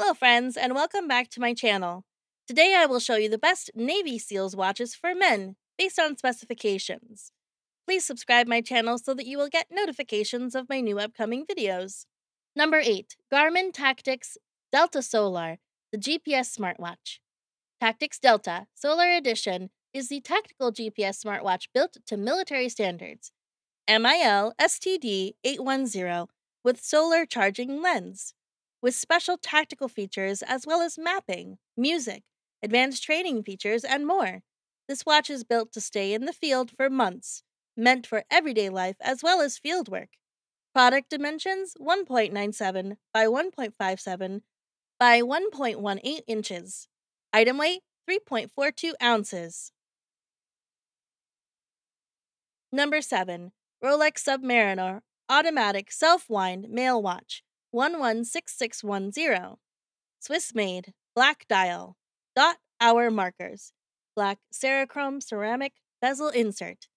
Hello friends and welcome back to my channel. Today I will show you the best Navy SEALs watches for men based on specifications. Please subscribe my channel so that you will get notifications of my new upcoming videos. Number 8. Garmin tactix Delta Solar, the GPS smartwatch. Tactix Delta Solar Edition is the tactical GPS smartwatch built to military standards. MIL STD 810 with solar charging lens with special tactical features as well as mapping, music, advanced training features, and more. This watch is built to stay in the field for months, meant for everyday life as well as field work. Product dimensions 1.97 by 1.57 by 1.18 inches. Item weight 3.42 ounces. Number 7. Rolex Submariner Automatic Self Wind Male Watch 116610. Swiss made, black dial, dot hour markers, black Cerachrom ceramic bezel insert,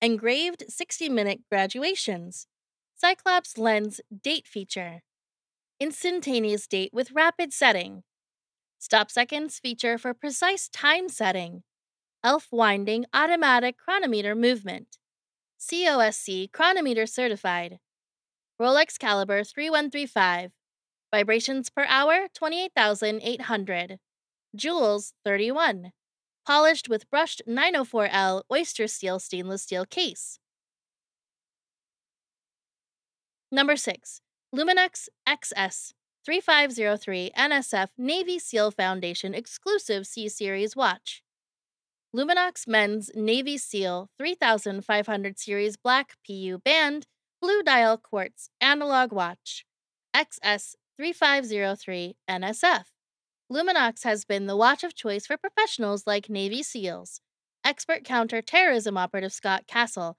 engraved 60 minute graduations, Cyclops lens date feature, instantaneous date with rapid setting, stop seconds feature for precise time setting, ELF winding automatic chronometer movement, COSC chronometer certified. Rolex caliber 3135. Vibrations per hour 28,800. Jewels 31. Polished with brushed 904L oyster steel stainless steel case. Number 6. Luminox XS 3503 NSF Navy SEAL Foundation exclusive Sea Series watch. Luminox Men's Navy SEAL 3500 Series Black PU Band Blue Dial Quartz Analog Watch XS3503 NSF. Luminox has been the watch of choice for professionals like Navy SEALs, expert counter-terrorism operative Scott Castle,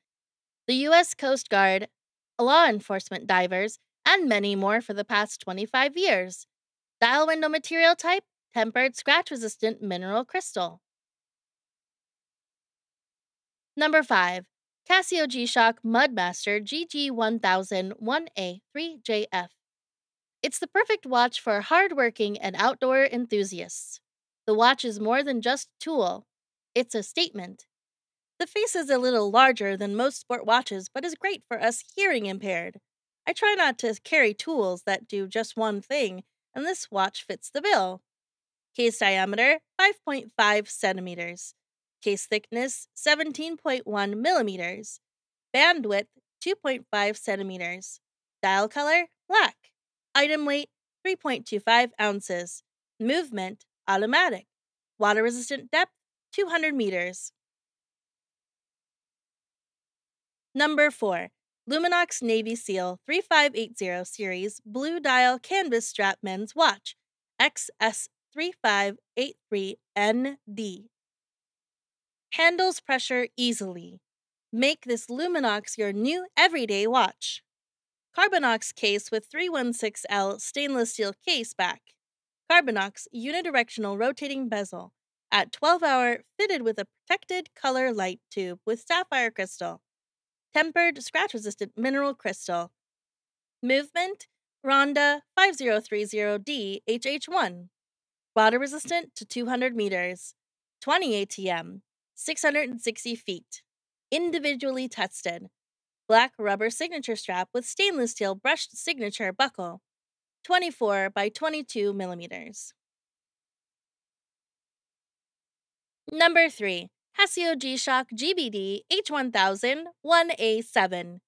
the U.S. Coast Guard, law enforcement divers, and many more for the past 25 years. Dial window material type, tempered scratch-resistant mineral crystal. Number 5. Casio G-Shock Mudmaster GG1000-1A3JF. It's the perfect watch for hardworking and outdoor enthusiasts. The watch is more than just a tool, it's a statement. The face is a little larger than most sport watches, but is great for us hearing impaired. I try not to carry tools that do just one thing, and this watch fits the bill. Case diameter 5.5 centimeters. Case thickness 17.1 millimeters. Bandwidth 2.5 centimeters. Dial color black. Item weight 3.25 ounces. Movement automatic. Water resistant depth 200 meters. Number 4. Luminox Navy SEAL 3580 Series Blue Dial Canvas Strap Men's Watch XS3583ND handles pressure easily. Make this Luminox your new everyday watch. Carbonox case with 316L stainless steel case back. Carbonox unidirectional rotating bezel at 12 hour fitted with a protected color light tube with sapphire crystal. Tempered scratch resistant mineral crystal. Movement Ronda 5030D HH1. Water resistant to 200 meters. 20 ATM. 660 feet. Individually tested. Black rubber signature strap with stainless steel brushed signature buckle. 24 by 22 millimeters. Number 3. Casio G-Shock GBD H1000 1A7.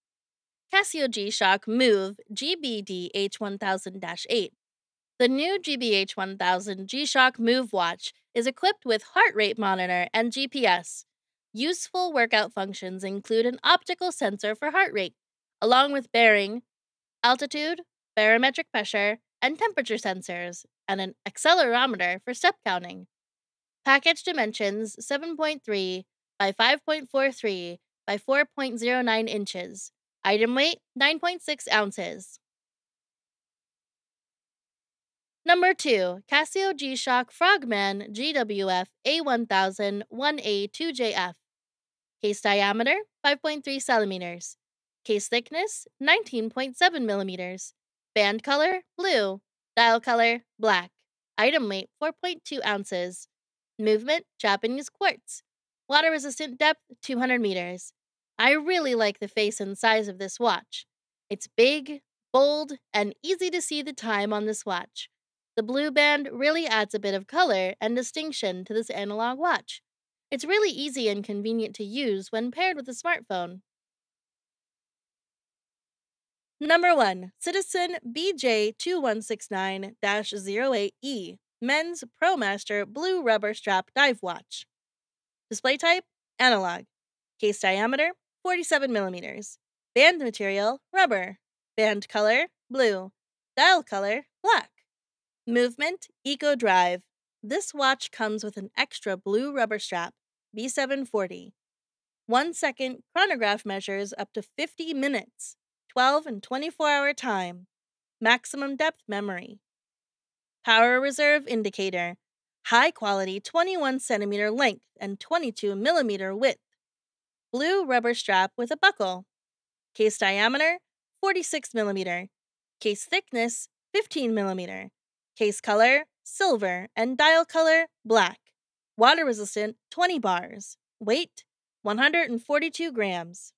Casio G-Shock Move GBD H1000-8. The new GBH 1000 G-Shock Move watch is equipped with heart rate monitor and GPS. Useful workout functions include an optical sensor for heart rate, along with bearing, altitude, barometric pressure, and temperature sensors, and an accelerometer for step counting. Package dimensions 7.3 by 5.43 by 4.09 inches. Item weight 9.6 ounces. Number 2. Casio G-Shock Frogman GWF A1000 1A2JF. Case diameter 5.3 centimeters. Case thickness 19.7 millimeters. Band color blue. Dial color black. Item weight 4.2 ounces. Movement Japanese quartz. Water resistant depth 200 meters. I really like the face and size of this watch. It's big, bold, and easy to see the time on this watch. The blue band really adds a bit of color and distinction to this analog watch. It's really easy and convenient to use when paired with a smartphone. Number 1. Citizen BJ2169 08E Men's ProMaster Blue Rubber Strap Dive Watch. Display type Analog. Case diameter 47 millimeters. Band material Rubber. Band color Blue. Dial color Black. Movement Eco Drive. This watch comes with an extra blue rubber strap, B740. One second chronograph measures up to 50 minutes, 12 and 24 hour time. Maximum depth memory. Power reserve indicator. High quality 21 centimeter length and 22 millimeter width. Blue rubber strap with a buckle. Case diameter 46 millimeter. Case thickness 15 millimeter. Case color, silver, and dial color, black. Water resistant, 20 bars. Weight, 142 grams.